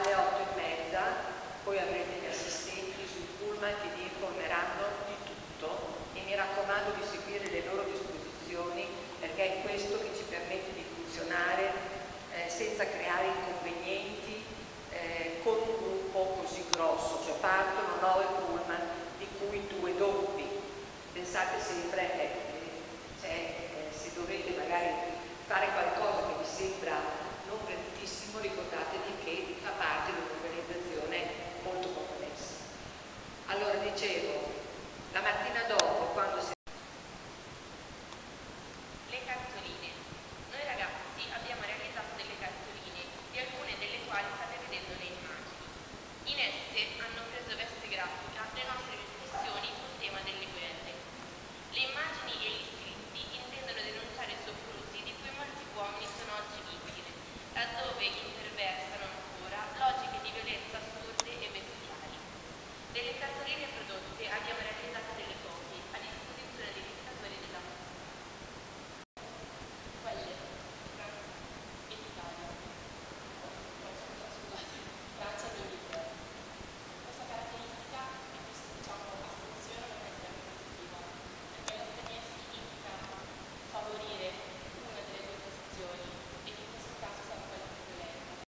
alle 8 e mezza, poi avrete gli assistenti sul pullman che vi informeranno di tutto e mi raccomando di seguire le loro disposizioni perché è questo che ci permette di funzionare eh, senza creare inconvenienti eh, con un gruppo così grosso, cioè partono nove pullman di cui due doppi. Pensate sempre, eh, cioè, eh, se dovete magari fare qualcosa che vi sembra non graditissimo, ricordatevi che fa parte di un'organizzazione molto complessa. Allora dicevo, la mattina dopo, quando si. Noi ragazzi abbiamo realizzato delle cartoline, di alcune delle quali